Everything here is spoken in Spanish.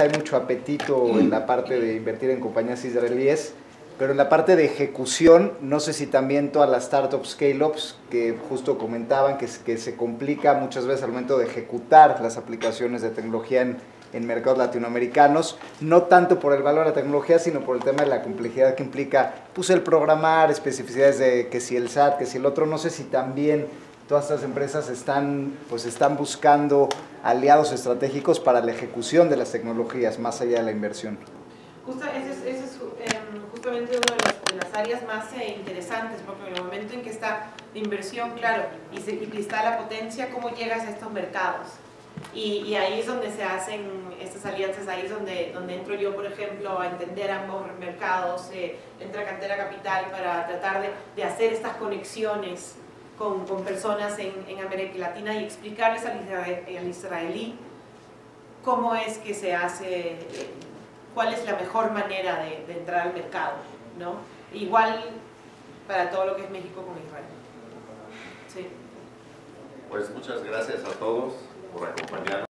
hay mucho apetito en la parte de invertir en compañías israelíes, pero en la parte de ejecución, no sé si también todas las startups, scale-ups, que justo comentaban que, se complica muchas veces al momento de ejecutar las aplicaciones de tecnología en, en mercados latinoamericanos, no tanto por el valor de la tecnología, sino por el tema de la complejidad que implica pues, el programar, especificidades de que si el SAT, que si el otro, no sé si también todas estas empresas están, pues están buscando aliados estratégicos para la ejecución de las tecnologías, más allá de la inversión. Justo, ese es, ese es em, justamente una de de las áreas más eh, interesantes, porque en el momento en que está la inversión, claro, y, se, y está la potencia, ¿cómo llegas a estos mercados? Y, y, ahí es donde se hacen estas alianzas, ahí es donde, donde entro yo, por ejemplo, a entender ambos mercados, eh, entra Cantera Capital para tratar de, de hacer estas conexiones con, con personas en, en, América Latina y explicarles al, israelí, cómo es que se hace, cuál es la mejor manera de, de, entrar al mercado, ¿no? Igual para todo lo que es México con Israel. Sí. Pues muchas gracias a todos por acompañarnos.